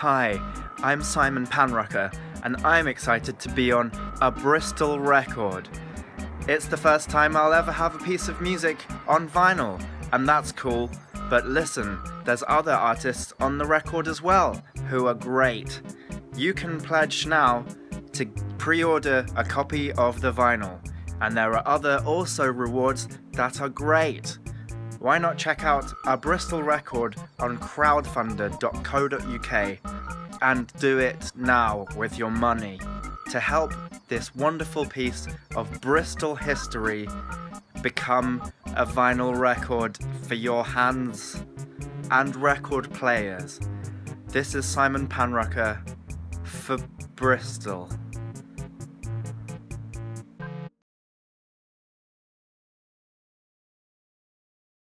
Hi, I'm Simon Panrucker, and I'm excited to be on a Bristol record. It's the first time I'll ever have a piece of music on vinyl, and that's cool. But listen, there's other artists on the record as well who are great. You can pledge now to pre order a copy of the vinyl, and there are other also rewards that are great. Why not check out our Bristol record on crowdfunder.co.uk and do it now with your money to help this wonderful piece of Bristol history become a vinyl record for your hands and record players. This is Simon Panrucker for Bristol.